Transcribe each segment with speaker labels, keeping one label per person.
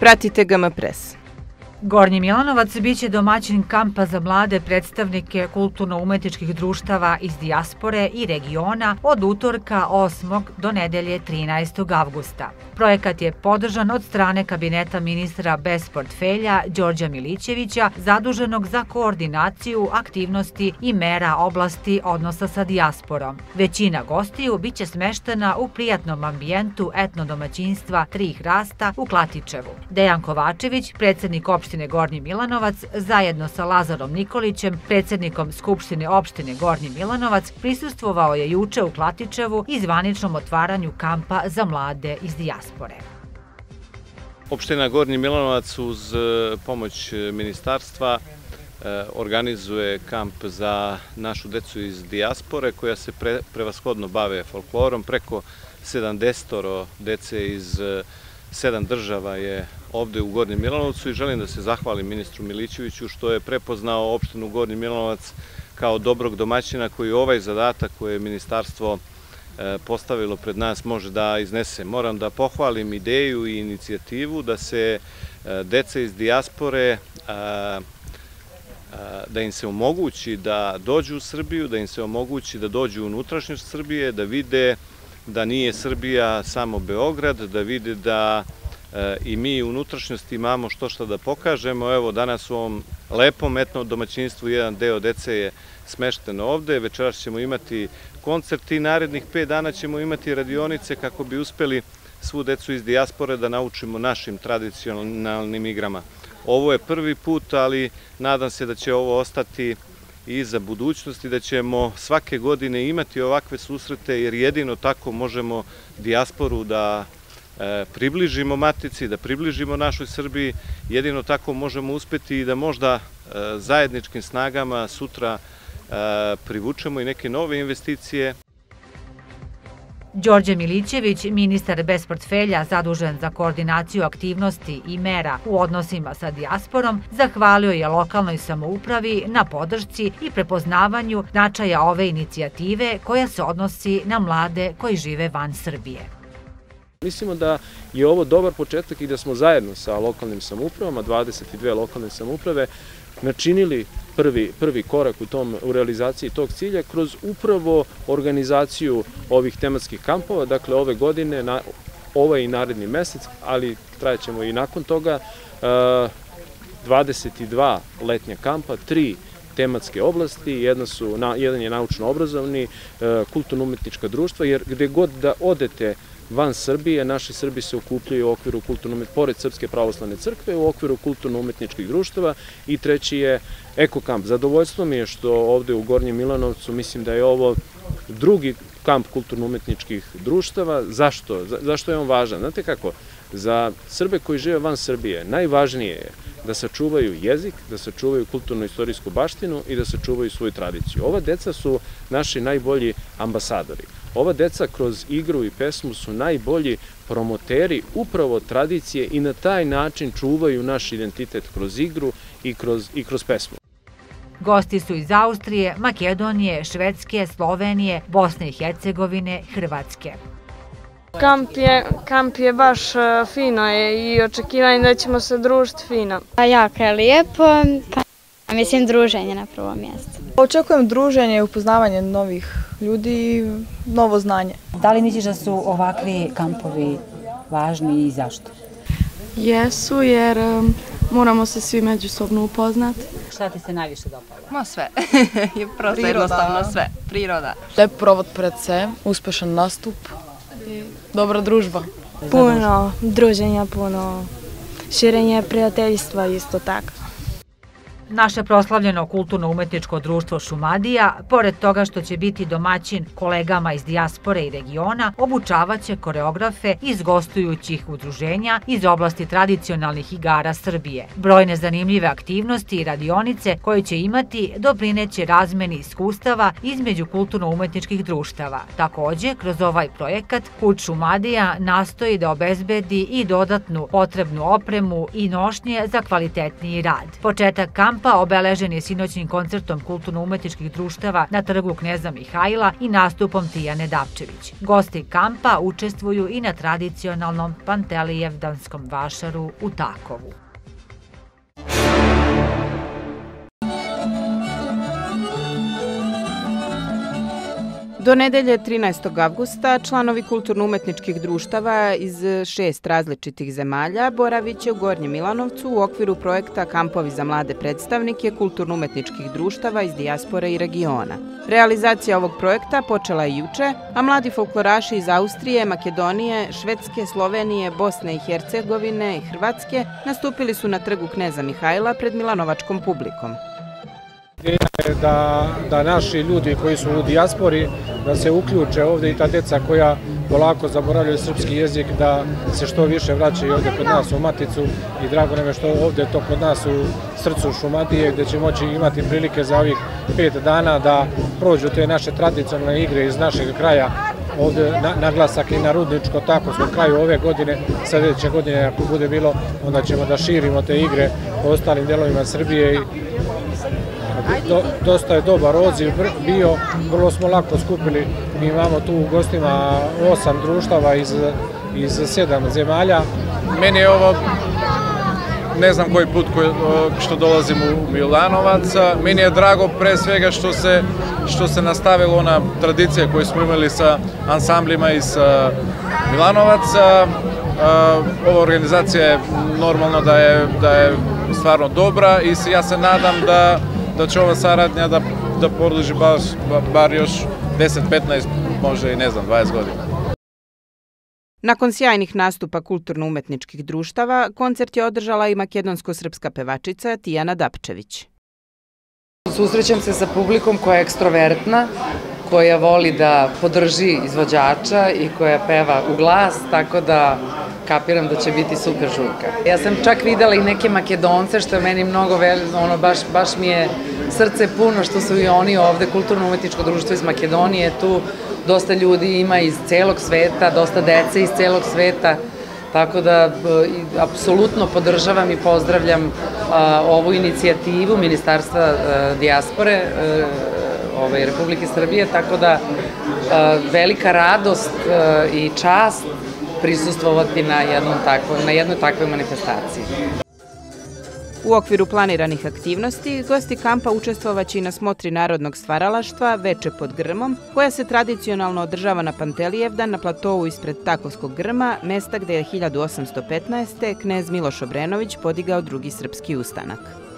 Speaker 1: Pratite Gama Press.
Speaker 2: Gornji Milanovac biće domaćin kampa za mlade predstavnike kulturno-umetničkih društava iz dijaspore i regiona od utorka 8. do nedelje 13. avgusta. Projekat je podržan od strane kabineta ministra bez portfelja Đorđa Milićevića, zaduženog za koordinaciju aktivnosti i mera oblasti odnosa sa dijasporom. Većina gostiju biće smeštena u prijatnom ambijentu etnodomaćinstva Tri hrasta u Klatičevu. Dejan Kovačević, predsednik opštine Gornji Milanovac, zajedno sa Lazarom Nikolićem, predsednikom Skupštine opštine Gornji Milanovac, prisustvovao je juče u Klatičevu i zvaničnom otvaranju kampa za mlade iz dijaspore.
Speaker 3: Opština Gornji Milanovac uz e, pomoć ministarstva e, organizuje kamp za našu decu iz dijaspore koja se pre, prevashodno bave folklorom. Preko 70 dece iz sedam država je ovde u Gornjem Milanovcu i želim da se zahvalim ministru Milićeviću što je prepoznao opštinu Gornji Milanovac kao dobrog domaćina koji ovaj zadatak koje je ministarstvo E, postavilo pred nas može da iznese. Moram da pohvalim ideju i inicijativu da se e, deca iz dijaspore da im se omogući da dođu u Srbiju, da im se omogući da dođu u unutrašnjost Srbije, da vide da nije Srbija samo Beograd, da vide da e, i mi u unutrašnjosti imamo što što da pokažemo. Evo danas u ovom lepom etnom domaćinstvu jedan deo dece je smešten ovde. Večeras ćemo imati koncert i narednih pet dana ćemo imati radionice kako bi uspeli svu decu iz dijaspore da naučimo našim tradicionalnim igrama. Ovo je prvi put, ali nadam se da će ovo ostati i za budućnost i da ćemo svake godine imati ovakve susrete, jer jedino tako možemo dijasporu da e, približimo matici, da približimo našoj Srbiji, jedino tako možemo uspeti i da možda e, zajedničkim snagama sutra privučemo i neke nove investicije.
Speaker 2: Đorđe Milićević, ministar bez portfelja zadužen za koordinaciju aktivnosti i mera u odnosima sa dijasporom, zahvalio je lokalnoj samoupravi na podršci i prepoznavanju značaja ove inicijative koja se odnosi na mlade koji žive van Srbije.
Speaker 4: Mislimo da je ovo dobar početak i da smo zajedno sa lokalnim samoupravama, 22 lokalne samouprave, načinili prvi, prvi korak u, tom, u realizaciji tog cilja kroz upravo organizaciju ovih tematskih kampova, dakle ove godine, na, ovaj i naredni mesec, ali trajećemo i nakon toga, 22 letnja kampa, tri tematske oblasti, jedna su, na, jedan je naučno-obrazovni, kulturno-umetnička društva, jer gde god da odete van Srbije, naši Srbi se okupljaju u okviru kulturno pored Srpske pravoslavne crkve, u okviru kulturno-umetničkih društava i treći je Ekokamp. Zadovoljstvo mi je što ovde u Gornjem Milanovcu mislim da je ovo drugi kamp kulturno-umetničkih društava. Zašto? Zašto je on važan? Znate kako? Za Srbe koji žive van Srbije najvažnije je da sačuvaju jezik, da sačuvaju kulturno-istorijsku baštinu i da sačuvaju svoju tradiciju. Ova deca su naši najbolji ambasadori. Ova deca kroz igru i pesmu su najbolji promoteri upravo tradicije i na taj način čuvaju naš identitet kroz igru i kroz, i kroz pesmu.
Speaker 2: Gosti su iz Austrije, Makedonije, Švedske, Slovenije, Bosne i Hercegovine, Hrvatske.
Speaker 5: Kamp je, kamp je baš uh, fino je i očekivanje da ćemo se družiti fino.
Speaker 6: Pa jako je lijepo, pa mislim druženje na prvom mjestu.
Speaker 7: Očekujem druženje i upoznavanje novih ljudi i novo znanje.
Speaker 8: Da li misliš da su ovakvi kampovi važni i zašto?
Speaker 9: Jesu jer um, moramo se svi međusobno upoznati.
Speaker 8: Šta ti se najviše dopalo?
Speaker 10: Ma sve. je prosto Priroda. jednostavno sve. Priroda.
Speaker 7: Lep provod pred se, uspešan nastup Добра дружба, пуно
Speaker 5: Puno druženja, puno širenje prijateljstva isto tako.
Speaker 2: Naše proslavljeno kulturno-umetničko društvo Šumadija, pored toga što će biti domaćin kolegama iz dijaspore i regiona, obučavaće koreografe iz gostujućih udruženja iz oblasti tradicionalnih igara Srbije. Brojne zanimljive aktivnosti i radionice koje će imati doprineće razmeni iskustava između kulturno-umetničkih društava. Takođe, kroz ovaj projekat, Kud Šumadija nastoji da obezbedi i dodatnu potrebnu opremu i nošnje za kvalitetniji rad. Početak kampa kampa obeležen je sinoćnim koncertom kulturno-umetničkih društava na trgu Kneza Mihajla i nastupom Tijane Davčević. Gosti kampa učestvuju i na tradicionalnom Pantelijevdanskom vašaru u Takovu.
Speaker 1: Do nedelje 13. avgusta članovi kulturno-umetničkih društava iz šest različitih zemalja boravit će u Gornjem Milanovcu u okviru projekta Kampovi za mlade predstavnike kulturno-umetničkih društava iz dijaspore i regiona. Realizacija ovog projekta počela je juče, a mladi folkloraši iz Austrije, Makedonije, Švedske, Slovenije, Bosne i Hercegovine i Hrvatske nastupili su na trgu Kneza Mihajla pred milanovačkom publikom.
Speaker 11: Da, da naši ljudi koji su u dijaspori, da se uključe ovde i ta deca koja polako zaboravljaju srpski jezik, da se što više vraćaju ovde kod nas u Maticu. I drago nam je što ovde to kod nas u srcu Šumadije gde će moći imati prilike za ovih pet dana da prođu te naše tradicionalne igre iz našeg kraja. Ovde na, naglasak i na Rudničko tako smo kraju ove godine, sledeće godine ako bude bilo, onda ćemo da širimo te igre po ostalim delovima Srbije i do, dosta je dobar odziv bio, vrlo smo lako skupili, mi imamo tu u gostima osam društava iz, iz sedam zemalja.
Speaker 12: Meni je ovo ne znam koji put koji, što dolazim u Milanovac. Meni je drago pre svega što se, što se nastavila ona tradicija koju smo imali sa ansamblima iz Milanovaca. Ova organizacija je normalno da je, da je stvarno dobra i ja se nadam da da će ova saradnja da, da produži baš, bar još 10, 15, može i ne znam, 20 godina.
Speaker 1: Nakon sjajnih nastupa kulturno-umetničkih društava, koncert je održala i makedonsko-srpska pevačica Tijana Dapčević.
Speaker 13: Susrećem se sa publikom koja je ekstrovertna, koja voli da podrži izvođača i koja peva u glas, tako da kapiram da će biti super žurka. Ja sam čak videla i neke makedonce, što je meni mnogo veli, ono, baš, baš mi je srce puno što su i oni ovde, kulturno-umetničko društvo iz Makedonije, tu dosta ljudi ima iz celog sveta, dosta dece iz celog sveta, Tako da, apsolutno podržavam i pozdravljam a, ovu inicijativu Ministarstva a, dijaspore a, ovaj, Republike Srbije, tako da velika radost i čast prisustvovati na, jednom takvom, na jednoj takvoj manifestaciji.
Speaker 1: U okviru planiranih aktivnosti, gosti kampa učestvovaće i na smotri narodnog stvaralaštva Veče pod grmom, koja se tradicionalno održava na Pantelijevdan na platovu ispred Takovskog grma, mesta gde je 1815. knez Miloš Obrenović podigao drugi srpski ustanak.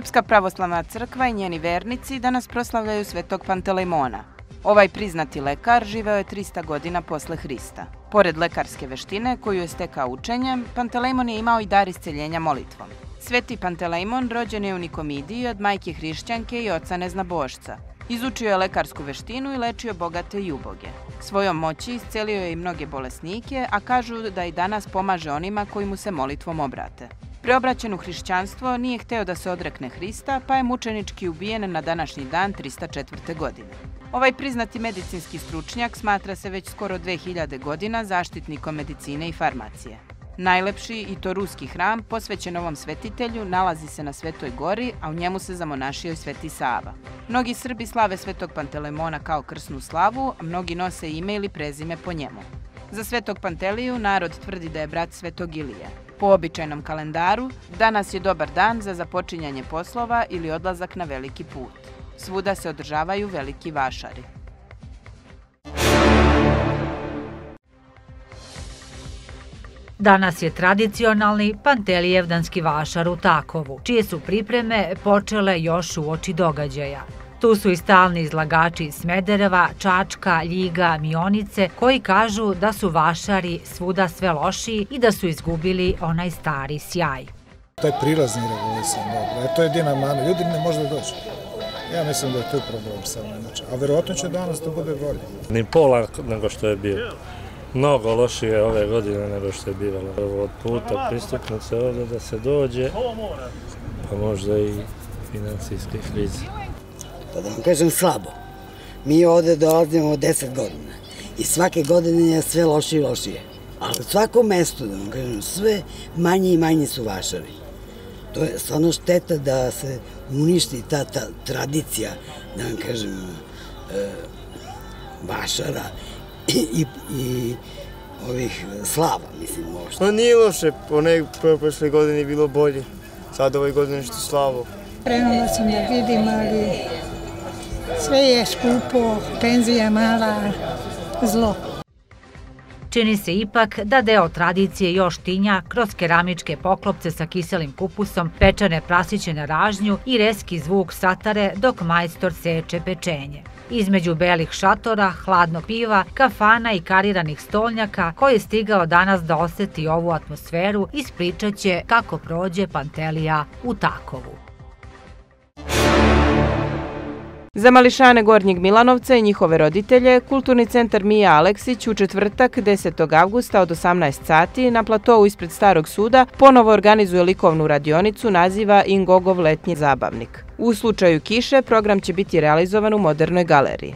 Speaker 1: Srpska pravoslavna crkva i njeni vernici danas proslavljaju svetog Pantelejmona. Ovaj priznati lekar živeo je 300 godina posle Hrista. Pored lekarske veštine koju je stekao učenjem, Pantelejmon je imao i dar isceljenja molitvom. Sveti Pantelejmon rođen je u Nikomidiji od majke hrišćanke i oca neznabošca. Izučio je lekarsku veštinu i lečio bogate i uboge. Svojom moći iscelio je i mnoge bolesnike, a kažu da i danas pomaže onima koji mu se molitvom obrate. Preobraćen u hrišćanstvo nije hteo da se odrekne Hrista, pa je mučenički ubijen na današnji dan 304. godine. Ovaj priznati medicinski stručnjak smatra se već skoro 2000 godina zaštitnikom medicine i farmacije. Najlepši i to ruski hram posvećen ovom svetitelju nalazi se na Svetoj gori, a u njemu se zamonašio i Sveti Sava. Mnogi Srbi slave Svetog Pantelemona kao krsnu slavu, a mnogi nose ime ili prezime po njemu. Za Svetog Panteliju narod tvrdi da je brat Svetog Ilije. Po običajnom kalendaru, danas je dobar dan za započinjanje poslova ili odlazak na veliki put. Svuda se održavaju veliki vašari.
Speaker 2: Danas je tradicionalni Pantelijevdanski vašar u Takovu, čije su pripreme počele još u oči događaja. Tu su i stalni izlagači iz Smedereva, Čačka, Ljiga, Mionice, koji kažu da su vašari svuda sve lošiji i da su izgubili onaj stari sjaj.
Speaker 14: Taj prilazni regulisan, dobro, e, to je jedina mana, ljudi ne može da dođu. Ja mislim da je tu problem samo, znači, a verovatno će danas da bude bolje.
Speaker 15: Ni pola nego što je bio. Mnogo lošije ove godine nego što je bivalo. Od puta pristupnice ovde da se dođe, pa možda i financijske krize.
Speaker 16: Pa da vam kažem slabo. Mi ovde dolazimo od 10 godina i svake godine je sve lošije i lošije. Ali u svakom mestu, da vam kažem, sve manji i manji su vašari. To je stvarno šteta da se uništi ta, ta tradicija, da vam kažem, e, vašara i, i ovih slava, mislim, možda.
Speaker 17: Pa nije loše, po nek, prošle godine bilo bolje. Sad ove godine nešto slavo.
Speaker 18: Premalo sam da vidim, ali sve je skupo, penzija mala, zlo.
Speaker 2: Čini se ipak da deo tradicije još tinja kroz keramičke poklopce sa kiselim kupusom, pečene prasiće na ražnju i reski zvuk satare dok majstor seče pečenje. Između belih šatora, hladnog piva, kafana i kariranih stolnjaka, koji je stigao danas da oseti ovu atmosferu, ispričat će kako prođe Pantelija u Takovu.
Speaker 1: Za mališane Gornjeg Milanovca i njihove roditelje, Kulturni centar Mija Aleksić u četvrtak 10. avgusta od 18 sati na platovu ispred Starog suda ponovo organizuje likovnu radionicu naziva Ingogov letnji zabavnik. U slučaju kiše program će biti realizovan u Modernoj galeriji.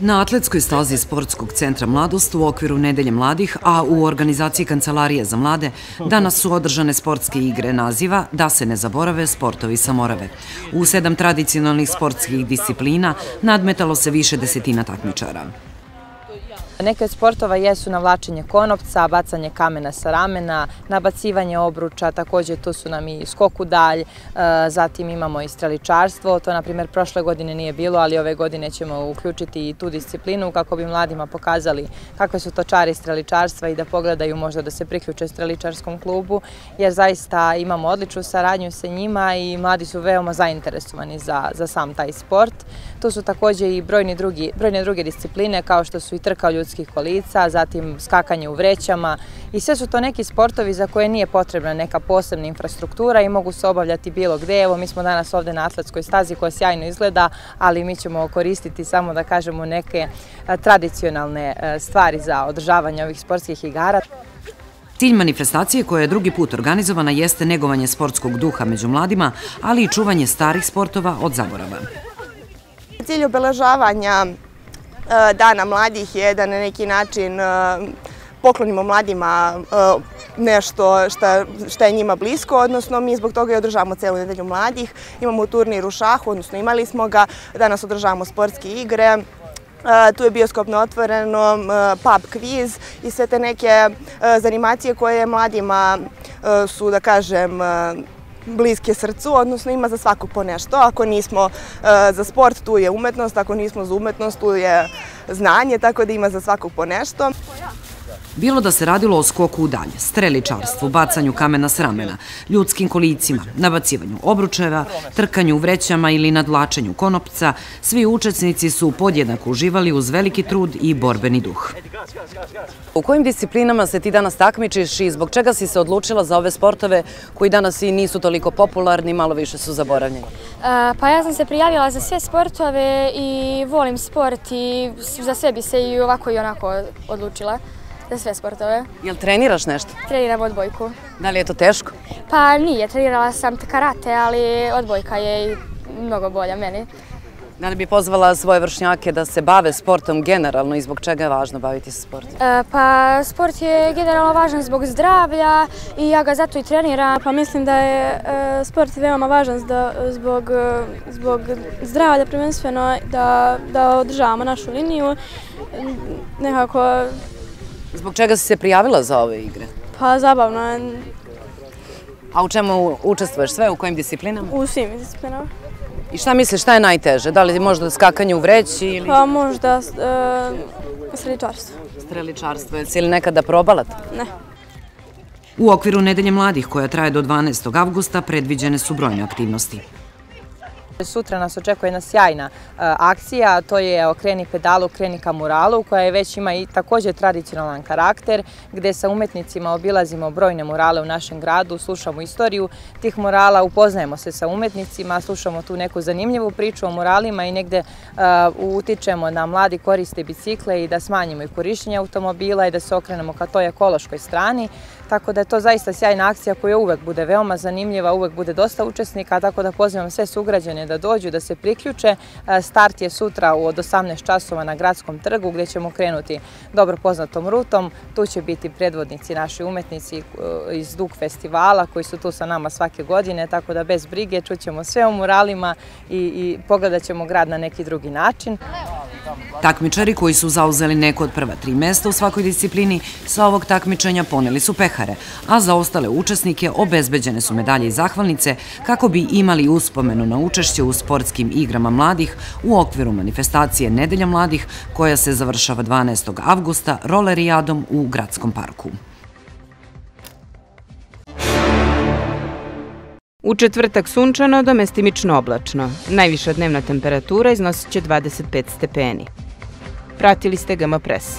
Speaker 19: Na atletskoj stazi Sportskog centra Mladost u okviru Nedelje mladih, a u organizaciji Kancelarije za mlade, danas su održane sportske igre naziva Da se ne zaborave sportovi sa Morave. U sedam tradicionalnih sportskih disciplina nadmetalo se više desetina takmičara.
Speaker 20: Neke od sportova jesu navlačenje konopca, bacanje kamena sa ramena, nabacivanje obruča, takođe tu su nam i skok u dalj, e, zatim imamo i streličarstvo, to na primjer prošle godine nije bilo, ali ove godine ćemo uključiti i tu disciplinu kako bi mladima pokazali kakve su to čari streličarstva i da pogledaju možda da se priključe streličarskom klubu, jer zaista imamo odličnu saradnju sa njima i mladi su veoma zainteresovani za, za sam taj sport. Tu su takođe i brojni drugi, brojne druge discipline kao što su i trka ljudskih kolica, zatim skakanje u vrećama i sve su to neki sportovi za koje nije potrebna neka posebna infrastruktura i mogu se obavljati bilo gde. Evo mi smo danas ovde na atletskoj stazi koja sjajno izgleda, ali mi ćemo koristiti samo da kažemo neke tradicionalne stvari za održavanje ovih sportskih igara.
Speaker 19: Cilj manifestacije koja je drugi put organizovana jeste negovanje sportskog duha među mladima, ali i čuvanje starih sportova od zaborava.
Speaker 21: Cilj obeležavanja E, Dana mladih je da na neki način e, poklonimo mladima e, nešto što je njima blisko, odnosno mi zbog toga i održavamo celu nedelju mladih. Imamo turnir u šahu, odnosno imali smo ga, danas održavamo sportske igre, tu je bioskopno otvoreno, pub kviz i sve te neke zanimacije koje mladima su, da kažem, bliske srcu, odnosno ima za svakog po nešto. Ako nismo e, za sport, tu je umetnost, ako nismo za umetnost, tu je znanje, tako da ima za svakog po nešto.
Speaker 19: Bilo da se radilo o skoku u dalje, streličarstvu, bacanju kamena s ramena, ljudskim kolicima, nabacivanju obručeva, trkanju u vrećama ili nadlačenju konopca, svi učesnici su podjednako uživali uz veliki trud i borbeni duh.
Speaker 22: U kojim disciplinama se ti danas takmičiš i zbog čega si se odlučila za ove sportove koji danas i nisu toliko popularni, malo više su zaboravljeni?
Speaker 6: Pa ja sam se prijavila za sve sportove i volim sport i za sve bi se i ovako i onako odlučila za sve sportove.
Speaker 22: Jel treniraš nešto?
Speaker 6: Treniram odbojku.
Speaker 22: Da li je to teško?
Speaker 6: Pa nije, trenirala sam karate, ali odbojka je i mnogo bolja meni.
Speaker 22: Da li bi pozvala svoje vršnjake da se bave sportom generalno i zbog čega je važno baviti se sportom?
Speaker 6: E, pa sport je generalno važan zbog zdravlja i ja ga zato i treniram.
Speaker 9: Pa mislim da je e, sport veoma važan zbog, zbog zdravlja prvenstveno da, da održavamo našu liniju. Nekako
Speaker 22: Zbog čega si se prijavila za ove igre?
Speaker 9: Pa zabavno je.
Speaker 22: A u čemu učestvuješ sve? U kojim disciplinama?
Speaker 9: U svim disciplinama.
Speaker 22: I šta misliš, šta je najteže? Da li možda skakanje u vreći ili...
Speaker 9: Pa možda e, streličarstvo.
Speaker 22: Streličarstvo. Jesi li nekada probala to?
Speaker 9: Ne.
Speaker 19: U okviru Nedelje mladih koja traje do 12. avgusta predviđene su brojne aktivnosti.
Speaker 20: Sutra nas očekuje jedna sjajna e, akcija, to je Okreni pedalu, kreni ka muralu, koja već ima i takođe tradicionalan karakter, gde sa umetnicima obilazimo brojne murale u našem gradu, slušamo istoriju tih murala, upoznajemo se sa umetnicima, slušamo tu neku zanimljivu priču o muralima i negde uh, utičemo da mladi koriste bicikle i da smanjimo i korišćenje automobila i da se okrenemo ka toj ekološkoj strani. Tako da je to zaista sjajna akcija koja uvek bude veoma zanimljiva, uvek bude dosta učesnika, tako da pozivam sve sugrađane da dođu, da se priključe. Start je sutra od 18 časova na gradskom trgu gdje ćemo krenuti dobro poznatom rutom. Tu će biti predvodnici naši umetnici iz Dug festivala koji su tu sa nama svake godine, tako da bez brige čućemo sve o muralima i, i pogledat ćemo grad na neki drugi način.
Speaker 19: Takmičari koji su zauzeli neko od prva tri mesta u svakoj disciplini sa ovog takmičenja poneli su pehare, a za ostale učesnike obezbeđene su medalje i zahvalnice kako bi imali uspomenu na učešće u sportskim igrama mladih u okviru manifestacije Nedelja mladih koja se završava 12. avgusta rolerijadom u Gradskom parku.
Speaker 1: U četvrtak sunčano, domestimično oblačno. Najviša dnevna temperatura iznosit će 25 stepeni. Pratili ste Gama Press.